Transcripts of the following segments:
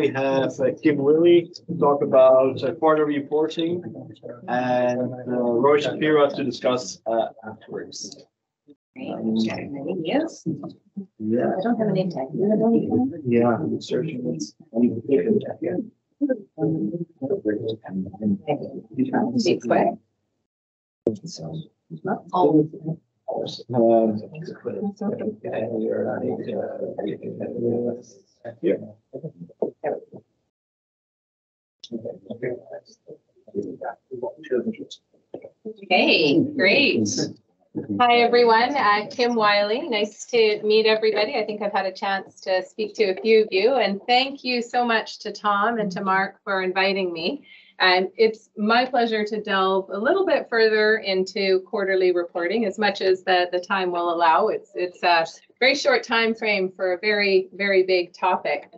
we have uh, Kim Willey to talk about uh, quarterly reporting and uh, Roy Shapira to discuss uh, afterwards. Yes. Yeah. I don't have a name tag. Yeah, I'm searching it. Be quick. Oh. Yeah. Okay, great. Hi, everyone. Uh, Kim Willey. Nice to meet everybody. I think I've had a chance to speak to a few of you, and thank you so much to Tom and to Mark for inviting me. And it's my pleasure to delve a little bit further into quarterly reporting as much as the, the time will allow. It's, it's a very short time frame for a very, very big topic.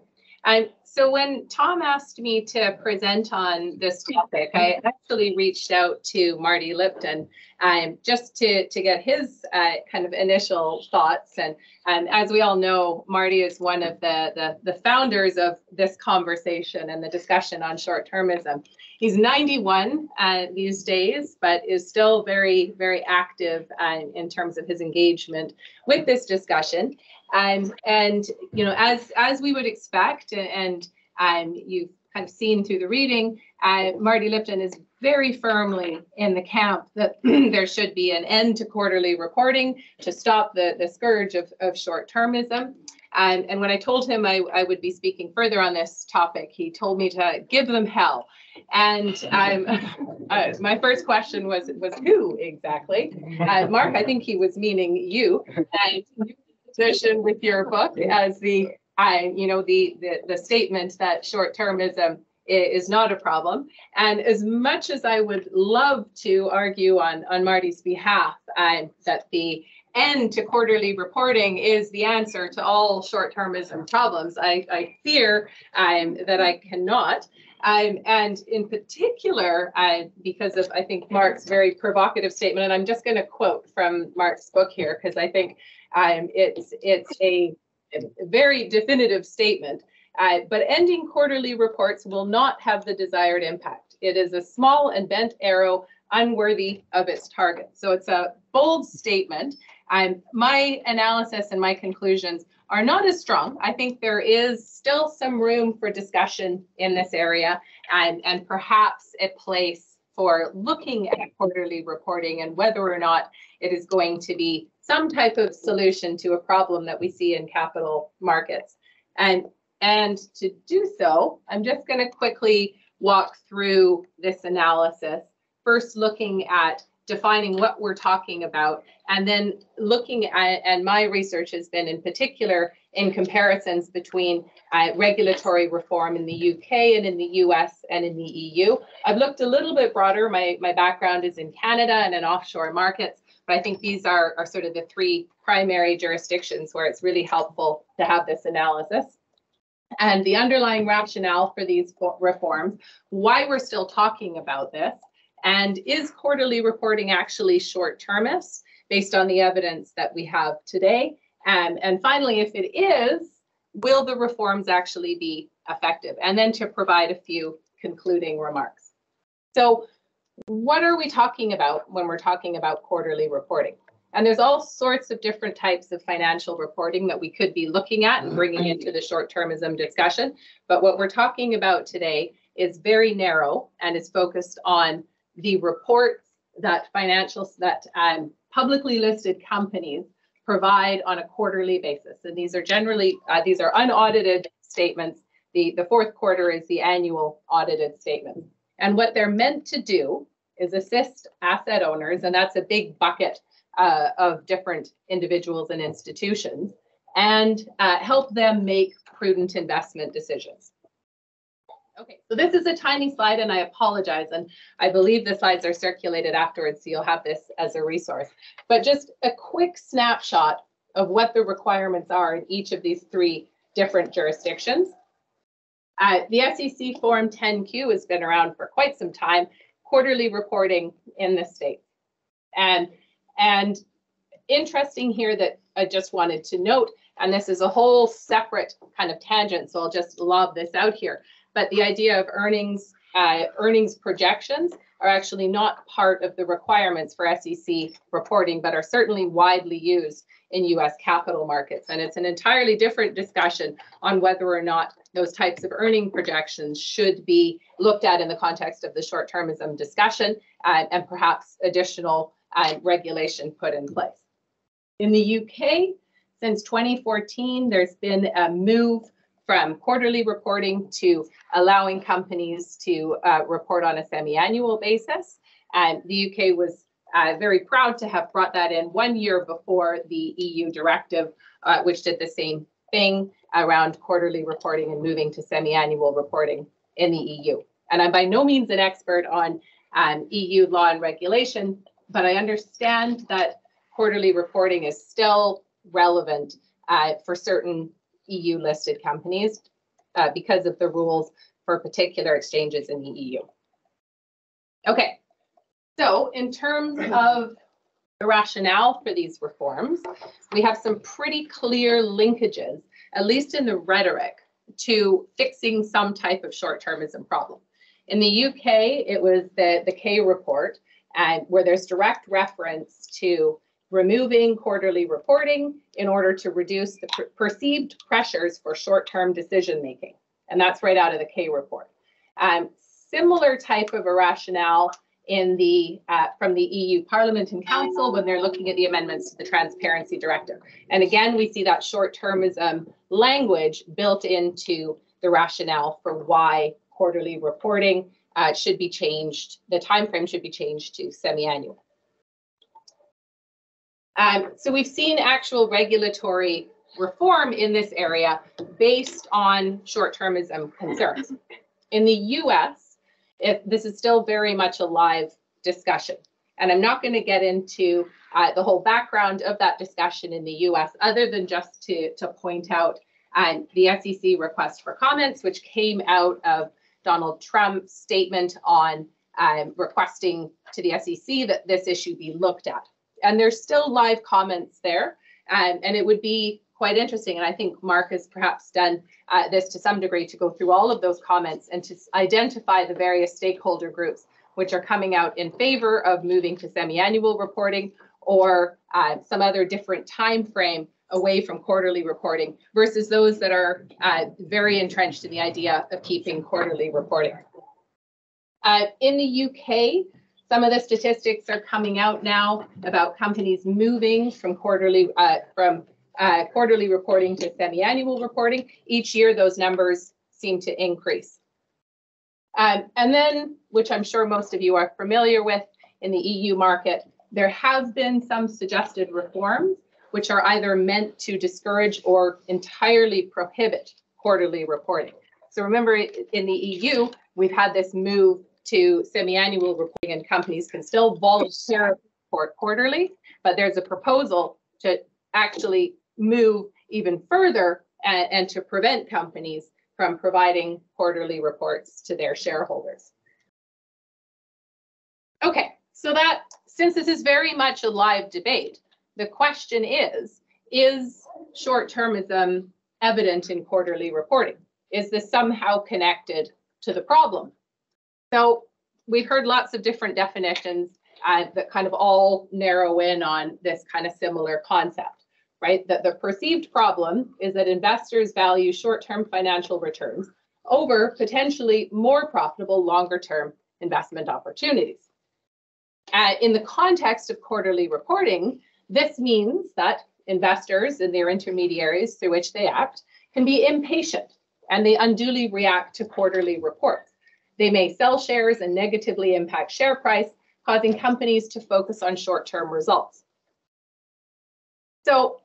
And so when Tom asked me to present on this topic, I actually reached out to Marty Lipton um, just to, to get his uh, kind of initial thoughts. And, and as we all know, Marty is one of the, the, the founders of this conversation and the discussion on short-termism. He's 91 uh, these days, but is still very, very active uh, in terms of his engagement with this discussion. Um, and you know, as as we would expect, and um, you've kind of seen through the reading, uh, Marty Lipton is very firmly in the camp that there should be an end to quarterly reporting to stop the, the scourge of, of short-termism. And, and when I told him I, I would be speaking further on this topic, he told me to give them hell. And um, uh, my first question was, was who exactly? Uh, Mark, I think he was meaning you. And position with your book as the, I, you know, the, the, the statement that short-termism is not a problem. And as much as I would love to argue on, on Marty's behalf uh, that the end to quarterly reporting is the answer to all short-termism problems, I, I fear um, that I cannot. Um, and in particular, uh, because of, I think, Mark's very provocative statement, and I'm just going to quote from Mark's book here, because I think um, it's, it's a, very definitive statement. Uh, but ending quarterly reports will not have the desired impact. It is a small and bent arrow unworthy of its target. So it's a bold statement. Um, my analysis and my conclusions are not as strong. I think there is still some room for discussion in this area and, and perhaps a place for looking at quarterly reporting and whether or not it is going to be some type of solution to a problem that we see in capital markets. And and to do so, I'm just going to quickly walk through this analysis, first looking at defining what we're talking about, and then looking at, and my research has been in particular in comparisons between uh, regulatory reform in the UK and in the US and in the EU. I've looked a little bit broader. My, my background is in Canada and in offshore markets, but I think these are, are sort of the three primary jurisdictions where it's really helpful to have this analysis and the underlying rationale for these reforms, why we're still talking about this, and is quarterly reporting actually short-termist based on the evidence that we have today? And, and finally, if it is, will the reforms actually be effective? And then to provide a few concluding remarks. So what are we talking about when we're talking about quarterly reporting? And there's all sorts of different types of financial reporting that we could be looking at and bringing into the short-termism discussion. But what we're talking about today is very narrow and is focused on the reports that financial that um, publicly listed companies provide on a quarterly basis. And these are generally uh, these are unaudited statements. The the fourth quarter is the annual audited statement. And what they're meant to do is assist asset owners, and that's a big bucket uh, of different individuals and institutions and uh, help them make prudent investment decisions. Okay, so this is a tiny slide and I apologize. And I believe the slides are circulated afterwards, so you'll have this as a resource. But just a quick snapshot of what the requirements are in each of these three different jurisdictions. Uh, the SEC Form 10Q has been around for quite some time, quarterly reporting in the state. And and interesting here that I just wanted to note, and this is a whole separate kind of tangent, so I'll just lob this out here. But the idea of earnings, uh, earnings projections are actually not part of the requirements for SEC reporting, but are certainly widely used in US capital markets. And it's an entirely different discussion on whether or not those types of earning projections should be looked at in the context of the short-termism discussion uh, and perhaps additional uh, regulation put in place. In the UK, since 2014, there's been a move from quarterly reporting to allowing companies to uh, report on a semi-annual basis. And the UK was uh, very proud to have brought that in one year before the EU directive, uh, which did the same thing around quarterly reporting and moving to semi-annual reporting in the EU. And I'm by no means an expert on um, EU law and regulation, but I understand that quarterly reporting is still relevant uh, for certain EU listed companies uh, because of the rules for particular exchanges in the EU. Okay, so in terms of the rationale for these reforms, we have some pretty clear linkages, at least in the rhetoric, to fixing some type of short-termism problem. In the UK, it was the, the Kay report, uh, where there's direct reference to removing quarterly reporting in order to reduce the per perceived pressures for short-term decision making. And that's right out of the Kay report. Um, similar type of a rationale in the uh, from the EU Parliament and Council when they're looking at the amendments to the Transparency Directive. And again, we see that short-termism language built into the rationale for why quarterly reporting uh, should be changed, the time frame should be changed to semi-annual. Um, so we've seen actual regulatory reform in this area based on short-termism concerns. In the US, if this is still very much a live discussion. And I'm not going to get into uh, the whole background of that discussion in the US, other than just to, to point out uh, the SEC request for comments, which came out of Donald Trump's statement on um, requesting to the SEC that this issue be looked at and there's still live comments there. Um, and it would be quite interesting. And I think Mark has perhaps done uh, this to some degree to go through all of those comments and to identify the various stakeholder groups which are coming out in favor of moving to semi-annual reporting or uh, some other different time frame away from quarterly reporting versus those that are uh, very entrenched in the idea of keeping quarterly reporting. Uh, in the UK, some of the statistics are coming out now about companies moving from quarterly uh, from uh, quarterly reporting to semi-annual reporting. Each year, those numbers seem to increase. Um, and then, which I'm sure most of you are familiar with in the EU market, there have been some suggested reforms which are either meant to discourage or entirely prohibit quarterly reporting. So remember, in the EU, we've had this move to semi-annual reporting and companies can still voluntarily report quarterly, but there's a proposal to actually move even further and, and to prevent companies from providing quarterly reports to their shareholders. Okay, so that since this is very much a live debate, the question is, is short-termism evident in quarterly reporting? Is this somehow connected to the problem? So we've heard lots of different definitions uh, that kind of all narrow in on this kind of similar concept, right? That the perceived problem is that investors value short-term financial returns over potentially more profitable longer-term investment opportunities. Uh, in the context of quarterly reporting, this means that investors and their intermediaries through which they act can be impatient and they unduly react to quarterly reports. They may sell shares and negatively impact share price, causing companies to focus on short-term results. So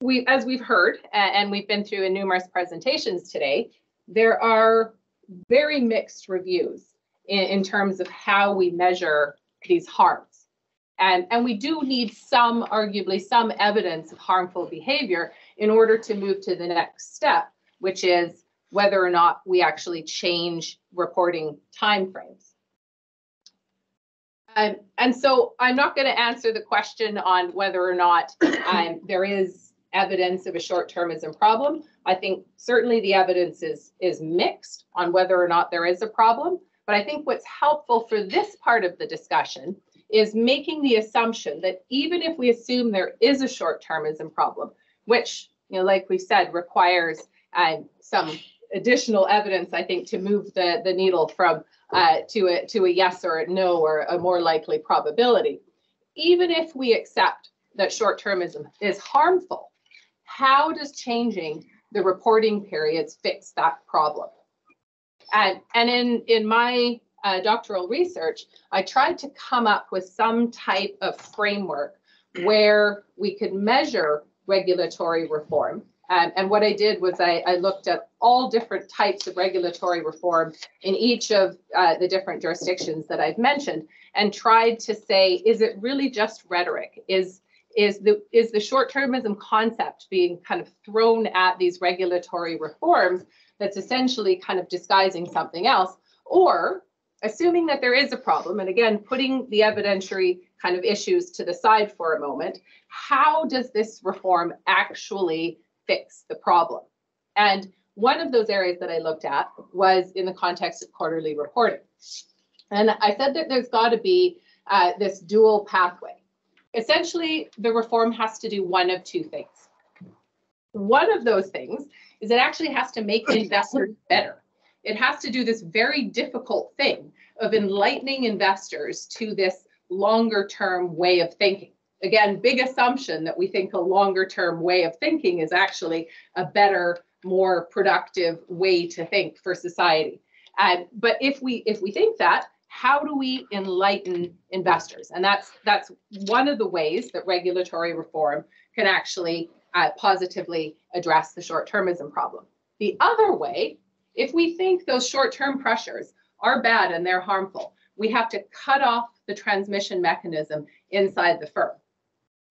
we, as we've heard, and we've been through in numerous presentations today, there are very mixed reviews in, in terms of how we measure these harms. And, and we do need some, arguably, some evidence of harmful behavior in order to move to the next step, which is whether or not we actually change reporting timeframes. Um, and so I'm not going to answer the question on whether or not um, there is evidence of a short-termism problem. I think certainly the evidence is, is mixed on whether or not there is a problem. But I think what's helpful for this part of the discussion is making the assumption that even if we assume there is a short-termism problem, which, you know, like we said, requires uh, some additional evidence, I think, to move the, the needle from uh, to a to a yes or a no or a more likely probability. Even if we accept that short-termism is harmful, how does changing the reporting periods fix that problem? And, and in, in my uh, doctoral research, I tried to come up with some type of framework where we could measure regulatory reform. Um, and what I did was I, I, looked at all different types of regulatory reform in each of uh, the different jurisdictions that I've mentioned and tried to say, is it really just rhetoric? Is, is the, is the short-termism concept being kind of thrown at these regulatory reforms that's essentially kind of disguising something else? Or assuming that there is a problem, and again, putting the evidentiary kind of issues to the side for a moment, how does this reform actually fix the problem? And one of those areas that I looked at was in the context of quarterly reporting. And I said that there's got to be uh, this dual pathway. Essentially, the reform has to do one of two things. One of those things is it actually has to make investors better. It has to do this very difficult thing of enlightening investors to this longer term way of thinking. Again, big assumption that we think a longer term way of thinking is actually a better, more productive way to think for society. Uh, but if we if we think that, how do we enlighten investors? And that's that's one of the ways that regulatory reform can actually uh, positively address the short-termism problem. The other way, if we think those short-term pressures are bad and they're harmful, we have to cut off the transmission mechanism inside the firm.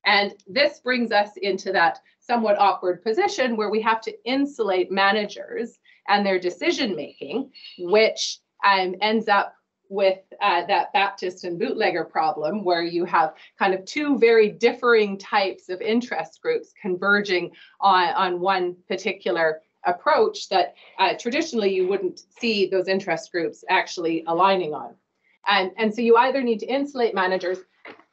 And this brings us into that somewhat awkward position where we have to insulate managers and their decision making, which um, ends up with uh, that Baptist and bootlegger problem, where you have kind of two very differing types of interest groups converging on, on one particular approach that uh, traditionally you wouldn't see those interest groups actually aligning on. And, and so you either need to insulate managers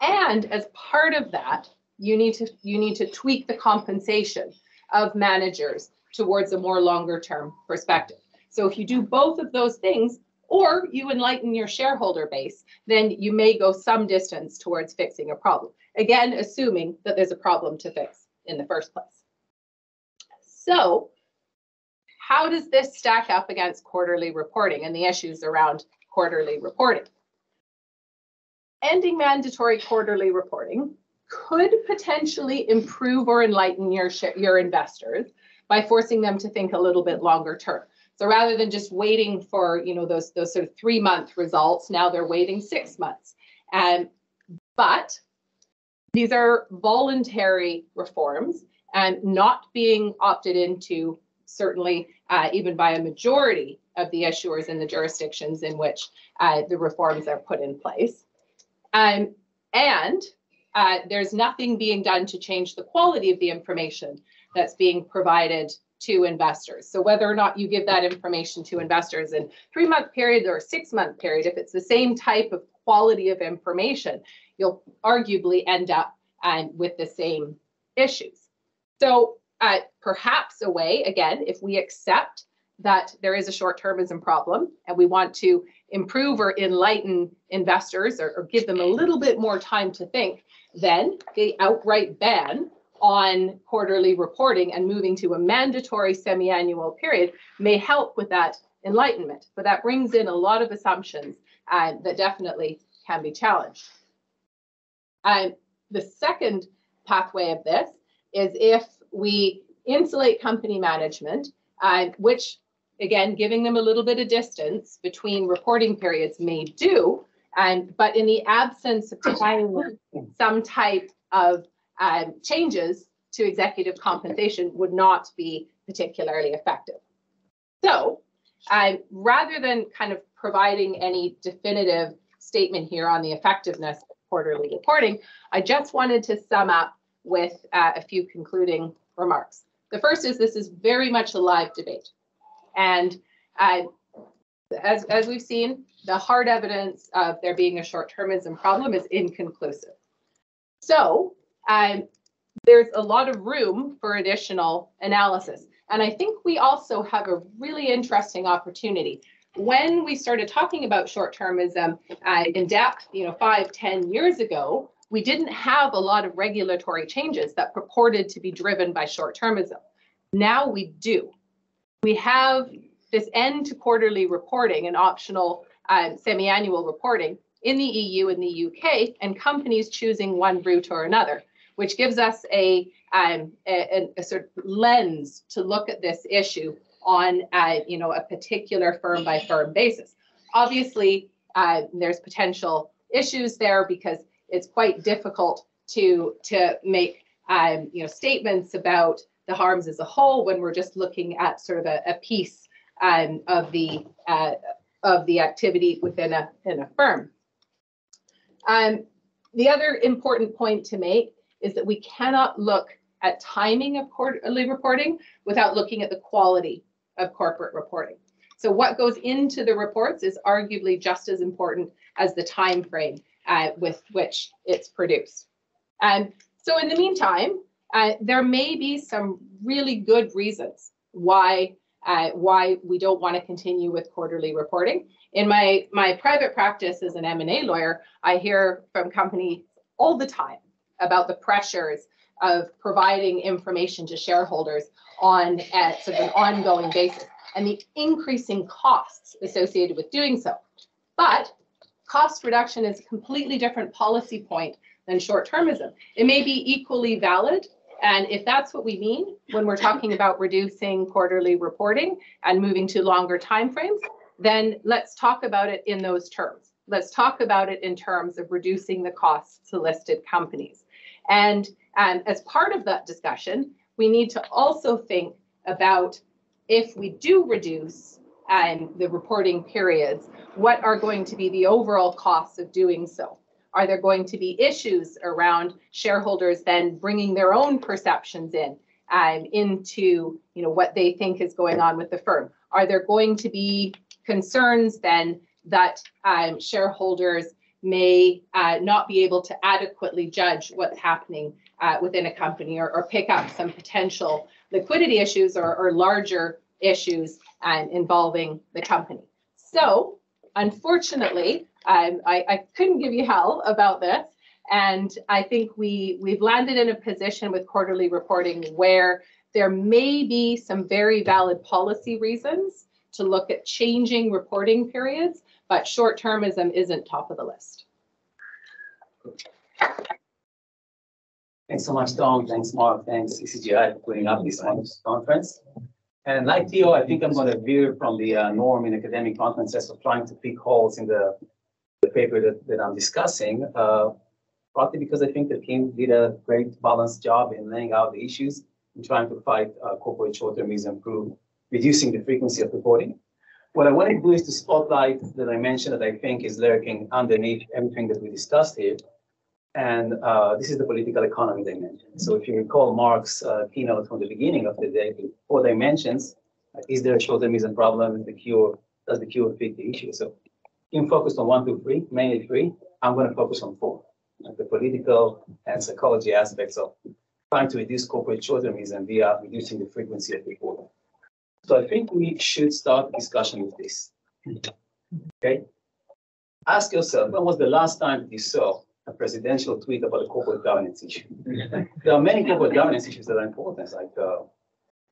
and as part of that, you need to you need to tweak the compensation of managers towards a more longer term perspective. So if you do both of those things, or you enlighten your shareholder base, then you may go some distance towards fixing a problem. Again, assuming that there's a problem to fix in the first place. So how does this stack up against quarterly reporting and the issues around quarterly reporting? Ending mandatory quarterly reporting could potentially improve or enlighten your, your investors by forcing them to think a little bit longer term. So rather than just waiting for, you know, those, those sort of three month results, now they're waiting six months. And, but these are voluntary reforms and not being opted into certainly uh, even by a majority of the issuers in the jurisdictions in which uh, the reforms are put in place. Um, and uh, there's nothing being done to change the quality of the information that's being provided to investors. So whether or not you give that information to investors in three month period or six month period, if it's the same type of quality of information, you'll arguably end up um, with the same issues. So uh, perhaps a way, again, if we accept that there is a short-termism problem and we want to improve or enlighten investors or, or give them a little bit more time to think, then the outright ban on quarterly reporting and moving to a mandatory semi-annual period may help with that enlightenment. But that brings in a lot of assumptions uh, that definitely can be challenged. Uh, the second pathway of this is if we insulate company management, uh, which again, giving them a little bit of distance between reporting periods may do, and but in the absence of some type of um, changes to executive compensation would not be particularly effective. So um, rather than kind of providing any definitive statement here on the effectiveness of quarterly reporting, I just wanted to sum up with uh, a few concluding remarks. The first is this is very much a live debate. And uh, as, as we've seen, the hard evidence of there being a short-termism problem is inconclusive. So um, there's a lot of room for additional analysis. And I think we also have a really interesting opportunity. When we started talking about short-termism uh, in depth, you know, five, ten years ago, we didn't have a lot of regulatory changes that purported to be driven by short-termism. Now we do. We have this end to quarterly reporting and optional uh, semi-annual reporting in the EU and the UK, and companies choosing one route or another, which gives us a, um, a, a sort of lens to look at this issue on uh, you know a particular firm by firm basis. Obviously, uh, there's potential issues there because it's quite difficult to to make um, you know statements about the harms as a whole when we're just looking at sort of a, a piece um, of the uh, of the activity within a in a firm. Um, the other important point to make is that we cannot look at timing of quarterly reporting without looking at the quality of corporate reporting. So what goes into the reports is arguably just as important as the time frame uh, with which it's produced. And so in the meantime, uh, there may be some really good reasons why uh, why we don't want to continue with quarterly reporting. In my my private practice as an M&A lawyer, I hear from companies all the time about the pressures of providing information to shareholders on at sort of an ongoing basis and the increasing costs associated with doing so. But cost reduction is a completely different policy point than short-termism. It may be equally valid, and if that's what we mean when we're talking about reducing quarterly reporting and moving to longer timeframes, then let's talk about it in those terms. Let's talk about it in terms of reducing the costs to listed companies. And, and as part of that discussion, we need to also think about if we do reduce um, the reporting periods, what are going to be the overall costs of doing so? Are there going to be issues around shareholders then bringing their own perceptions in um, into you know what they think is going on with the firm? Are there going to be concerns then that um, shareholders may uh, not be able to adequately judge what's happening uh, within a company or, or, pick up some potential liquidity issues or, or larger issues um, involving the company. So unfortunately, um, I, I couldn't give you hell about this. And I think we, we've landed in a position with quarterly reporting where there may be some very valid policy reasons to look at changing reporting periods, but short-termism isn't top of the list. Thanks so much, Tom. Thanks, Mark. Thanks, ECGI, for putting up this conference. And like Theo, I think I'm going to veer from the uh, norm in academic conferences of trying to pick holes in the, the paper that, that I'm discussing, uh, partly because I think the team did a great balanced job in laying out the issues and trying to fight uh, corporate short-termism through reducing the frequency of reporting. What I want to do is to spotlight the dimension that I think is lurking underneath everything that we discussed here. And uh, this is the political economy dimension. So if you recall Mark's uh, keynote from the beginning of the day, four dimensions, uh, is there a short-termism problem? The cure, does the cure fit the issue? So in focused on one, two, three, mainly three, I'm going to focus on four, the political and psychology aspects of trying to reduce corporate short-termism via reducing the frequency of reporting. So I think we should start discussion with this. Okay. Ask yourself, when was the last time you saw a presidential tweet about a corporate governance issue? there are many corporate governance issues that are important, like uh,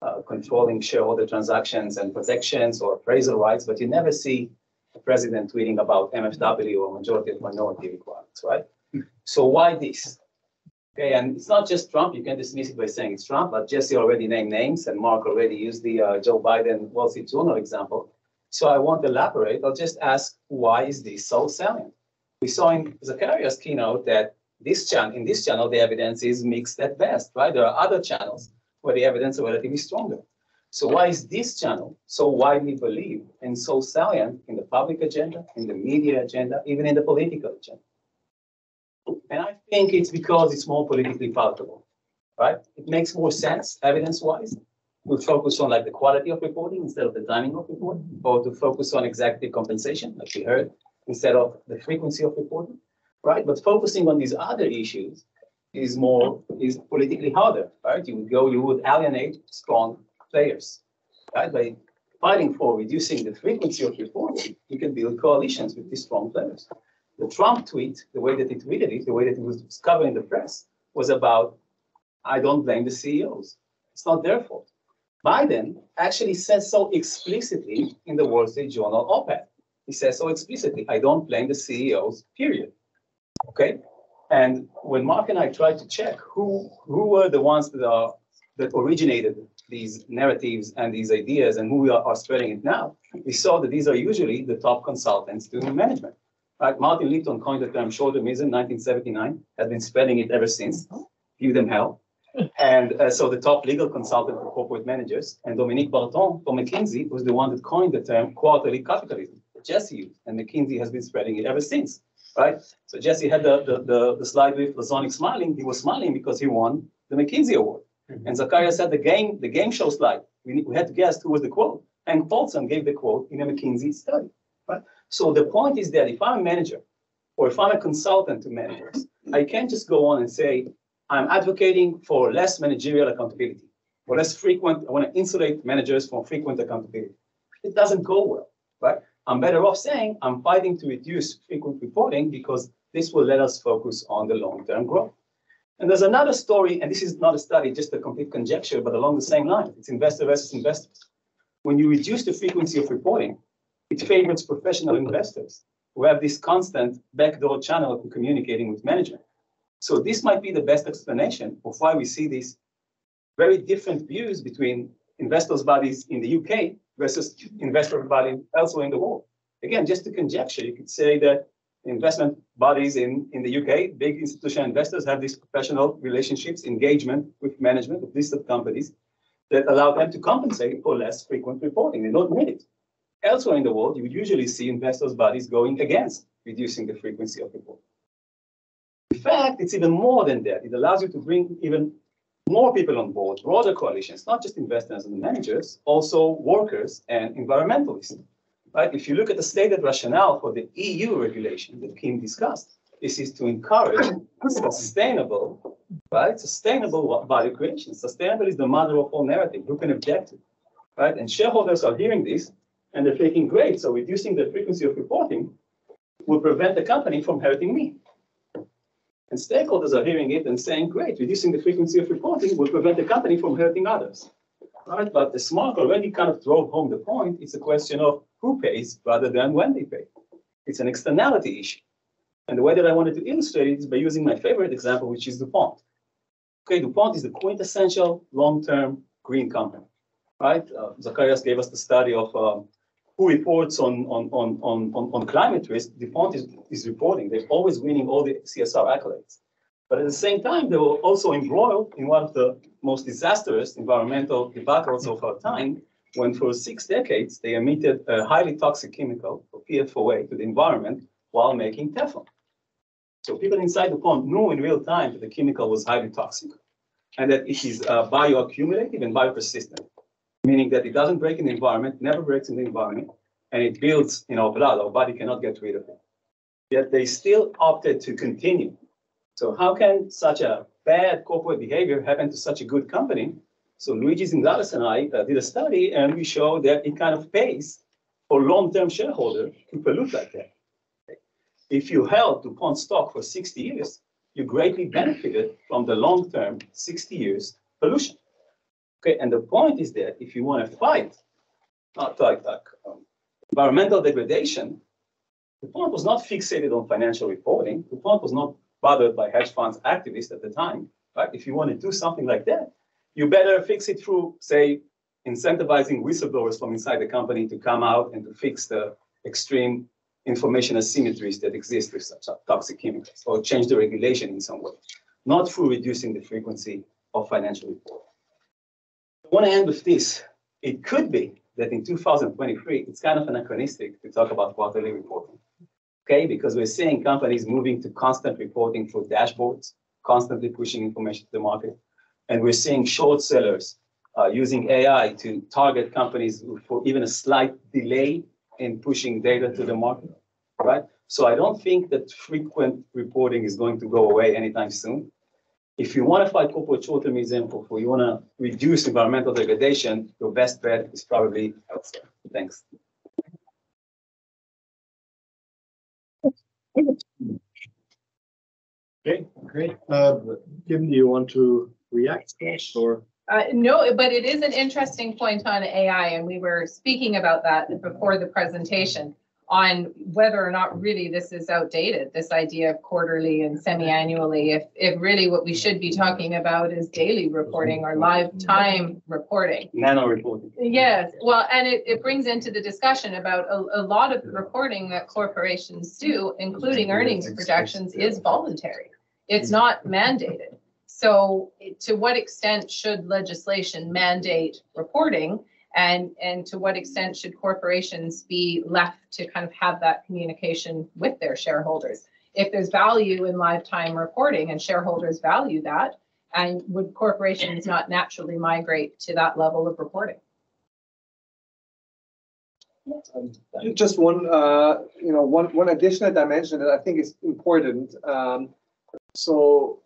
uh, controlling shareholder transactions and protections or appraisal rights, but you never see a president tweeting about MFW or majority of minority requirements, right? So why this? Okay, and it's not just Trump. You can dismiss it by saying it's Trump, but Jesse already named names, and Mark already used the uh, Joe Biden Wall Street Journal example. So I won't elaborate. I'll just ask, why is this so salient? We saw in Zacharias' keynote that this channel, in this channel, the evidence is mixed at best, right? There are other channels where the evidence is relatively stronger. So why is this channel so widely believed and so salient in the public agenda, in the media agenda, even in the political agenda? And I think it's because it's more politically palatable, right? It makes more sense evidence-wise to focus on like the quality of reporting instead of the timing of reporting, or to focus on executive compensation, like we heard, instead of the frequency of reporting, right? But focusing on these other issues is more, is politically harder, right? You would go, you would alienate strong players, right? By fighting for reducing the frequency of reporting, you can build coalitions with these strong players. The Trump tweet, the way that he tweeted it, the way that it was covered in the press, was about, I don't blame the CEOs. It's not their fault. Biden actually says so explicitly in the Wall Street Journal op-ed. He says so explicitly, I don't blame the CEOs, period. Okay? And when Mark and I tried to check who, who were the ones that are that originated these narratives and these ideas and who are, are spreading it now, we saw that these are usually the top consultants doing management. Martin Lipton coined the term short-termism in 1979, has been spreading it ever since. Give them hell. And uh, so the top legal consultant for corporate managers, and Dominic Barton from McKinsey was the one that coined the term quarterly capitalism. Jesse used, and McKinsey has been spreading it ever since, right? So Jesse had the, the, the, the slide with Lazonick smiling. He was smiling because he won the McKinsey award. Mm-hmm. And Zakaria said the game, the game show slide. We, we had to guess who was the quote. And Paulson gave the quote in a McKinsey study, right? So the point is that if I'm a manager or if I'm a consultant to managers, mm-hmm. I can't just go on and say, I'm advocating for less managerial accountability or less frequent. I want to insulate managers from frequent accountability. It doesn't go well, right? I'm better off saying I'm fighting to reduce frequent reporting because this will let us focus on the long-term growth. And there's another story, and this is not a study, just a complete conjecture, but along the same line. It's investor versus investors. When you reduce the frequency of reporting, it favors professional investors who have this constant backdoor channel of communicating with management. So this might be the best explanation of why we see these very different views between investors' bodies in the UK versus investor bodies elsewhere in the world. Again, just to conjecture, you could say that investment bodies in, in the UK, big institutional investors have these professional relationships, engagement with management of listed companies that allow them to compensate for less frequent reporting. They don't need it. Elsewhere in the world, you would usually see investors' bodies going against reducing the frequency of reporting. In fact, it's even more than that. It allows you to bring even more people on board, broader coalitions, not just investors and managers, also workers and environmentalists. Right? If you look at the stated rationale for the EU regulation that Kim discussed, this is to encourage sustainable, right? Sustainable value creation. Sustainable is the mother of all narrative. Who can object to? Right? And shareholders are hearing this and they're thinking, great, so reducing the frequency of reporting will prevent the company from hurting me. And stakeholders are hearing it and saying, great, reducing the frequency of reporting will prevent the company from hurting others. Right? But the smart already kind of drove home the point. It's a question of who pays rather than when they pay. It's an externality issue. And the way that I wanted to illustrate it is by using my favorite example, which is DuPont. Okay, DuPont is the quintessential long-term green company, right? Uh, Zacharias gave us the study of um, who reports on, on, on, on, on climate risk, DuPont is, is reporting. They're always winning all the CSR accolades. But at the same time, they were also embroiled in one of the most disastrous environmental debacles of our time, when for six decades they emitted a highly toxic chemical, PFOA, to the environment while making Teflon. So people inside DuPont knew in real time that the chemical was highly toxic and that it is uh, bioaccumulative and biopersistent meaning that it doesn't break in the environment, never breaks in the environment, and it builds in our blood. Our body cannot get rid of it. Yet they still opted to continue. So how can such a bad corporate behavior happen to such a good company? So Luigi Zingales and I uh, did a study, and we showed that it kind of pays for long-term shareholder to pollute like that. If you held DuPont stock for 60 years, you greatly benefited from the long-term 60 years pollution. Okay, and the point is that if you want to fight, not like, like um, environmental degradation, DuPont was not fixated on financial reporting. DuPont was not bothered by hedge funds activists at the time. Right? If you want to do something like that, you better fix it through, say, incentivizing whistleblowers from inside the company to come out and to fix the extreme information asymmetries that exist with such toxic chemicals, or change the regulation in some way, not through reducing the frequency of financial reporting. Want to end with this. it could be that in two thousand twenty-three, it's kind of anachronistic to talk about quarterly reporting. Okay, because we're seeing companies moving to constant reporting through dashboards, constantly pushing information to the market. And we're seeing short sellers uh, using AI to target companies for even a slight delay in pushing data to the market, right? So I don't think that frequent reporting is going to go away anytime soon. If you want to fight corporate short-termism or you want to reduce environmental degradation, your best bet is probably elsewhere. Thanks. Okay, great. Uh, Kim, do you want to react first or? Uh, no, but it is an interesting point on AI, and we were speaking about that before the presentation on whether or not really this is outdated, this idea of quarterly and semi-annually, if, if really what we should be talking about is daily reporting or live time reporting. Nano reporting. Yes, well, and it, it brings into the discussion about a, a lot of the reporting that corporations do, including earnings projections, is voluntary. It's not mandated. So to what extent should legislation mandate reporting? And, and to what extent should corporations be left to kind of have that communication with their shareholders? If there's value in lifetime reporting and shareholders value that, and would corporations not naturally migrate to that level of reporting? Just one, uh, you know, one, one additional dimension that I think is important. Um, so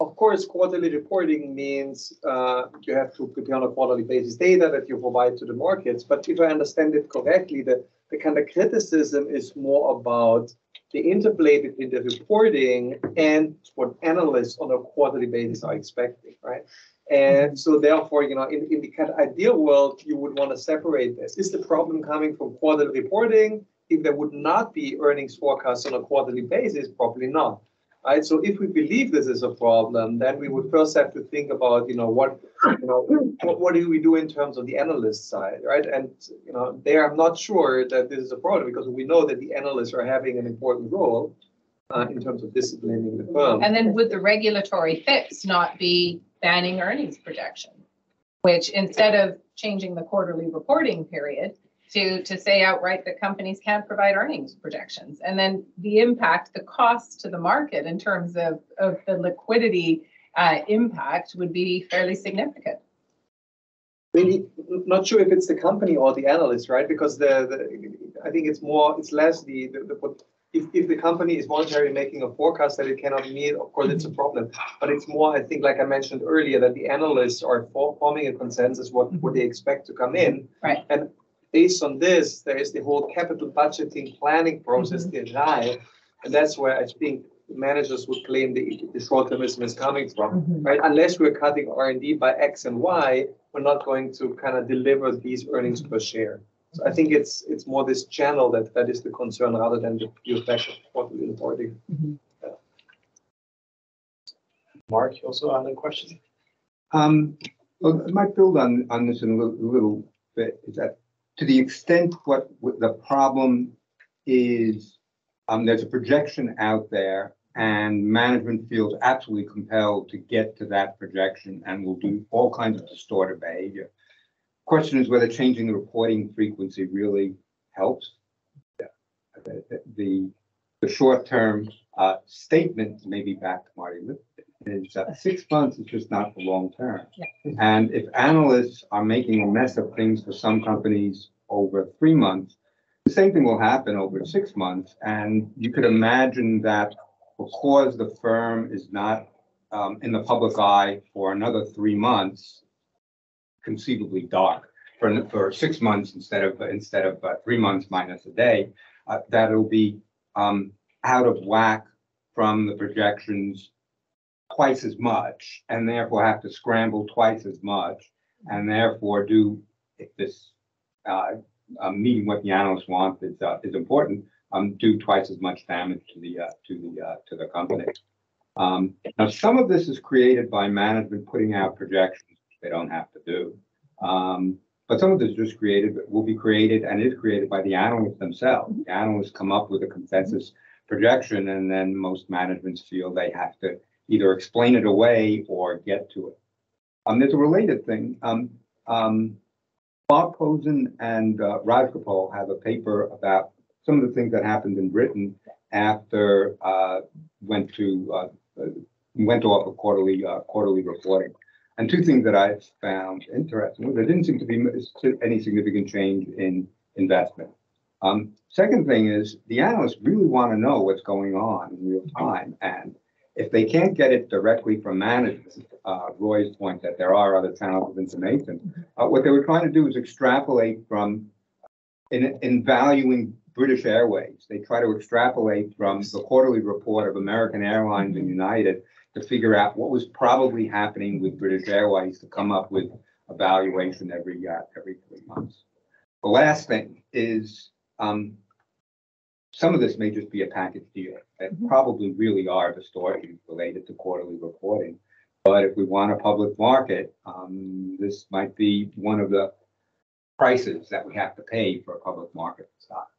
of course, quarterly reporting means uh, you have to prepare on a quarterly basis data that you provide to the markets. But if I understand it correctly, the, the kind of criticism is more about the interplay between the reporting and what analysts on a quarterly basis are expecting, right? And so therefore, you know, in, in the kind of ideal world, you would want to separate this. Is the problem coming from quarterly reporting? If there would not be earnings forecasts on a quarterly basis, probably not right? So if we believe this is a problem, then we would first have to think about, you know, what, you know, what, what do we do in terms of the analyst side, right? And, you know, there I'm not sure that this is a problem because we know that the analysts are having an important role uh, in terms of disciplining the firm. And then would the regulatory fix not be banning earnings projection? Which instead of changing the quarterly reporting period, to, to say outright that companies can't provide earnings projections. And then the impact, the cost to the market in terms of, of the liquidity uh, impact would be fairly significant. Maybe not sure if it's the company or the analyst, right? Because the, the I think it's more, it's less the, the, the if, if the company is voluntarily making a forecast that it cannot meet, of course, it's a problem. But it's more, I think, like I mentioned earlier, that the analysts are forming a consensus what, what they expect to come in. Right. And based on this, there is the whole capital budgeting planning process, mm-hmm. the RAI, and that's where I think managers would claim the, the short-termism is coming from, mm-hmm. right? Unless we're cutting R&D by X and Y, we're not going to kind of deliver these earnings per share. So I think it's it's more this channel that that is the concern rather than the pure fact of quarterly reporting. Mm-hmm. Yeah. Mark, you also have a question? Um, well, I might build on, on this in a little, little bit, is that to the extent what, what the problem is, um, there's a projection out there and management feels absolutely compelled to get to that projection and will do all kinds of distorted behavior. Question is whether changing the reporting frequency really helps. The, the, the short-term uh, statement, maybe back to Marty is uh, six months is just not the long term. Yeah. And if analysts are making a mess of things for some companies over three months, the same thing will happen over six months. And you could imagine that because the firm is not um, in the public eye for another three months, conceivably dark for, for six months instead of instead of uh, three months minus a day, uh, that it'll be um, out of whack from the projections twice as much and therefore have to scramble twice as much and therefore do if this uh, um, meeting what the analysts want is uh, is important um, do twice as much damage to the uh, to the uh, to the company. Um, now some of this is created by management putting out projections they don't have to do. Um, but some of this is just created, will be created and is created by the analysts themselves. The analysts come up with a consensus projection and then most managements feel they have to either explain it away or get to it. Um, there's a related thing. Um, um, Bob Pozen and uh, Rajgopal have a paper about some of the things that happened in Britain after uh, went to uh, uh, went off of quarterly uh, quarterly reporting. And two things that I found interesting was there didn't seem to be any significant change in investment. Um, second thing is the analysts really want to know what's going on in real time, and if they can't get it directly from management, uh, Roy's point that there are other channels of information, uh, what they were trying to do is extrapolate from in, in valuing British Airways. They try to extrapolate from the quarterly report of American Airlines and United to figure out what was probably happening with British Airways to come up with a valuation every uh, every three months. The last thing is um, some of this may just be a package deal that Mhm. probably really are distortions related to quarterly reporting. But if we want a public market, um, this might be one of the prices that we have to pay for a public market stock.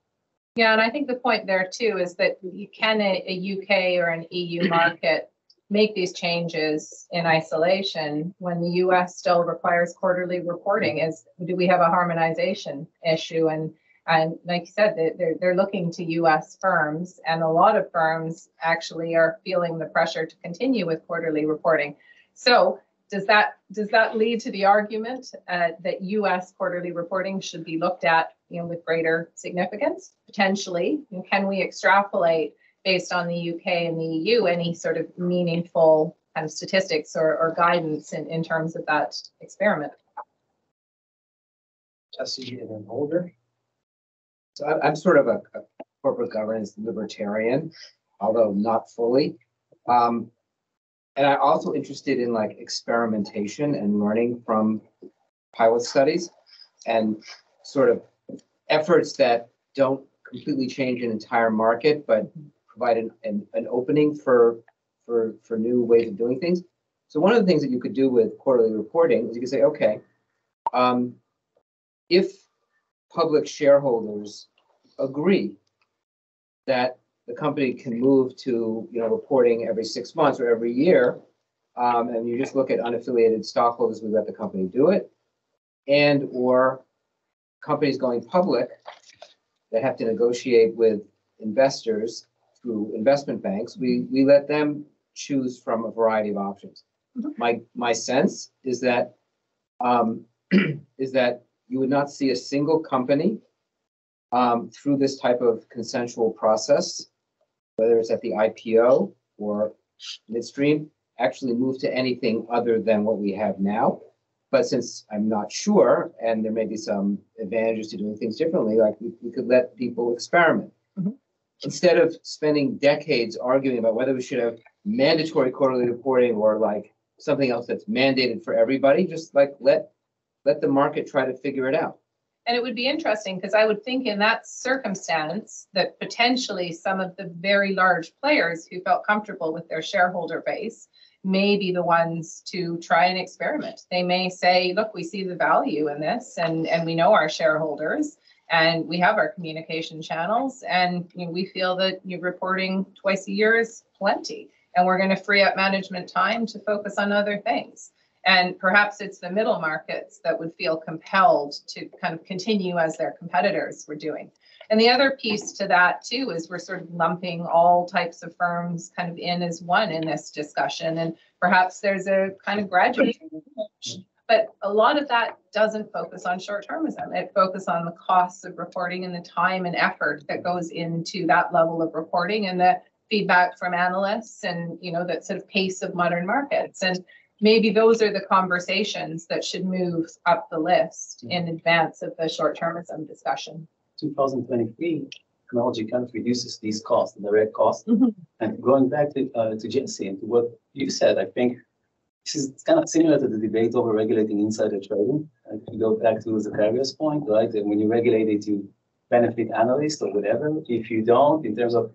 Yeah, and I think the point there too is that you can a, a UK or an EU market make these changes in isolation when the US still requires quarterly reporting is do we have a harmonization issue and and like you said they- they're they're looking to US firms and a lot of firms actually are feeling the pressure to continue with quarterly reporting. So does that does that lead to the argument uh, that US quarterly reporting should be looked at you know with greater significance potentially and can we extrapolate based on the UK and the EU any sort of meaningful kind of statistics or, or guidance in, in terms of that experiment Jesse and then Holger. So I'm, sort of a a corporate governance libertarian, although not fully. Um, and I'm also interested in like experimentation and learning from pilot studies and sort of efforts that don't completely change an entire market, but provide an, an, an opening for, for, for new ways of doing things. So one of the things that you could do with quarterly reporting is you could say, okay, um, if public shareholders agree that the company can move to, you know, reporting every six months or every year, um, and you just look at unaffiliated stockholders, we let the company do it, and or companies going public that have to negotiate with investors through investment banks, we, we let them choose from a variety of options. Mhm. My, my sense is that, um, is that you would not see a single company um, through this type of consensual process, whether it's at the IPO or midstream, actually move to anything other than what we have now. But since I'm not sure, and there may be some advantages to doing things differently, like we, we could let people experiment. Mhm. Instead of spending decades arguing about whether we should have mandatory quarterly reporting or like something else that's mandated for everybody, just like let, let the market try to figure it out. And it would be interesting because I would think in that circumstance that potentially some of the very large players who felt comfortable with their shareholder base may be the ones to try and experiment. They may say, look, we see the value in this and, and we know our shareholders and we have our communication channels and you know, we feel that you reporting twice a year is plenty. And we're going to free up management time to focus on other things. And perhaps it's the middle markets that would feel compelled to kind of continue as their competitors were doing. And the other piece to that too is we're sort of lumping all types of firms kind of in as one in this discussion. And perhaps there's a kind of graduating approach. But a lot of that doesn't focus on short-termism. It focuses on the costs of reporting and the time and effort that goes into that level of reporting and the feedback from analysts and, you know, that sort of pace of modern markets. And maybe those are the conversations that should move up the list in advance of the short-termism discussion. two thousand twenty-three, technology kind of reduces these costs, the direct costs. Mhm. And going back to, uh, to Jesse and to what you said, I think this is kind of similar to the debate over regulating insider trading. If you go back to Zacharias' point, right, that when you regulate it, you benefit analysts or whatever. If you don't, in terms of,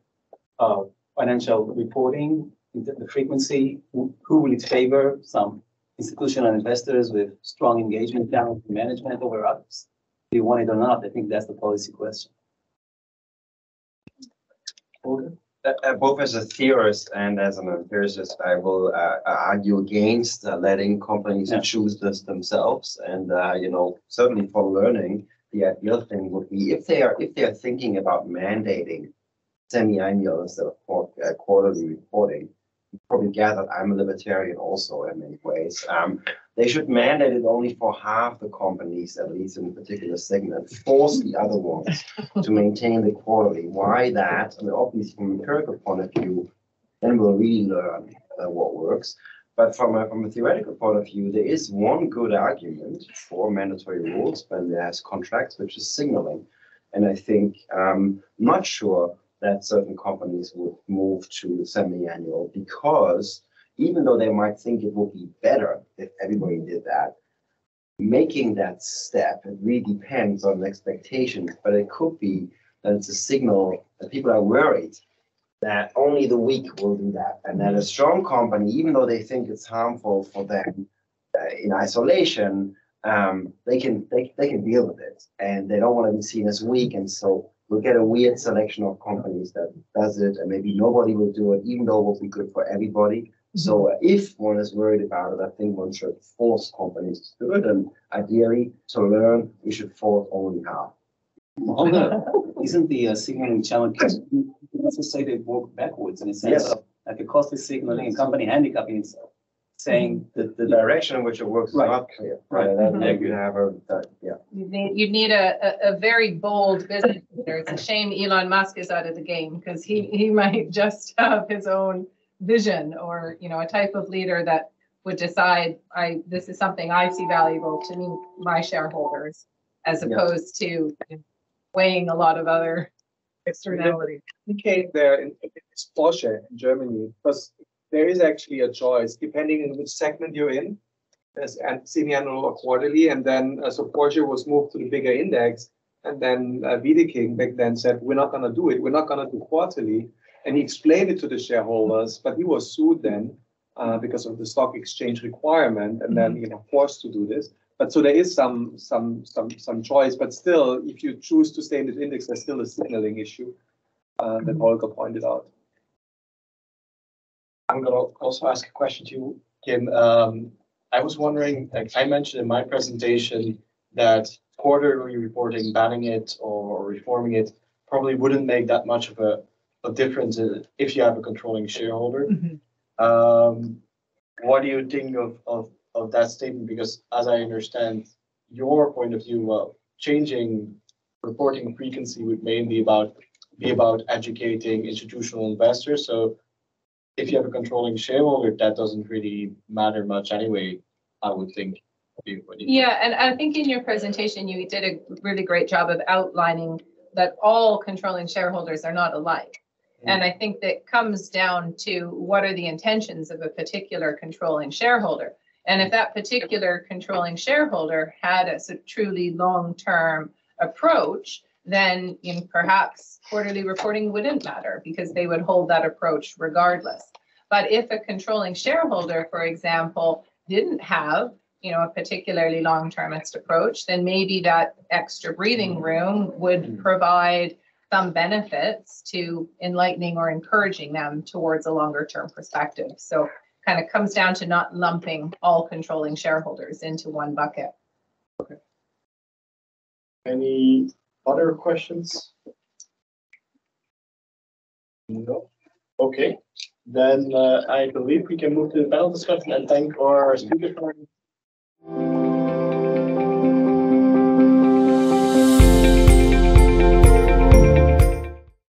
uh, financial reporting, in the frequency, who will it favor? Some institutional investors with strong engagement down management over others. Do you want it or not? I think that's the policy question. Holger? Uh, uh, both as a theorist and as an empiricist, I will uh, argue against uh, letting companies Yeah. choose this themselves. And uh, you know, certainly for learning, the ideal thing would be if they are if they are thinking about mandating semi-annual instead of uh, quarterly reporting. Probably gathered I'm a libertarian also in many ways. Um, they should mandate it only for half the companies, at least in a particular segment, force the other ones to maintain the quality. Why that? I mean, obviously from an empirical point of view, then we'll really learn uh, what works. But from a, from a theoretical point of view, there is one good argument for mandatory rules when there's contracts, which is signaling. And I think, um, not sure that certain companies would move to semi-annual because even though they might think it would be better if everybody did that, making that step, it really depends on expectations, but it could be that it's a signal that people are worried that only the weak will do that, and that a strong company, even though they think it's harmful for them uh, in isolation, um, they can they, they can deal with it, and they don't want to be seen as weak, and so we'll get a weird selection of companies that does it, and maybe nobody will do it, even though it will be good for everybody. So uh, if one is worried about it, I think one should force companies to do it, and ideally, to learn, we should force only half. All the, isn't the uh, signaling challenge, let's just say they work backwards in a sense Yes. of, like the cost is signaling and company handicapping itself. Saying The, the direction in which it works is Right. not clear. Right. Uh, that- that you have a, that- yeah. You'd need, you'd need a, a, a very bold business leader. It's a shame Elon Musk is out of the game because he, he might just have his own vision or, you know, a type of leader that would decide, I, this is something I see valuable to me, my shareholders, as Yeah. opposed to weighing a lot of other externalities. indicate there in in this Porsche in Germany, because there is actually a choice depending on which segment you're in. There's an- semi-annual or quarterly, and then uh, so Porsche was moved to the bigger index. And then uh, Wiedeking back then said, we're not gonna do it, we're not gonna do quarterly. And he explained it to the shareholders, but he was sued then uh, because of the stock exchange requirement and then, you know, forced to do this. But so there is some, some, some, some choice, but still, if you choose to stay in this index, there's still a signaling issue uh, that Holger pointed out. I'm gonna also ask a question to you, Kim. Um, I was wondering, like I mentioned in my presentation, that quarterly reporting, banning it or reforming it probably wouldn't make that much of a, a difference uh, if you have a controlling shareholder. Um, what do you think of, of, of that statement? Because as I understand your point of view, well, changing reporting frequency would mainly about, be about educating institutional investors. So if you have a controlling shareholder, that doesn't really matter much anyway, I would think. What do you- what do you- Yeah, and I think in your presentation, you did a really great job of outlining that all controlling shareholders are not alike. Mm. And I think that comes down to what are the intentions of a particular controlling shareholder? And if that particular controlling shareholder had a truly long-term approach, then you know, perhaps quarterly reporting wouldn't matter because they would hold that approach regardless. But if a controlling shareholder, for example, didn't have you know, a particularly long-termist approach, then maybe that extra breathing room would mm-hmm. provide some benefits to enlightening or encouraging them towards a longer-term perspective. So kind of comes down to not lumping all controlling shareholders into one bucket. Okay. Any other questions? No, okay, then uh, I believe we can move to the panel discussion and thank our speakers for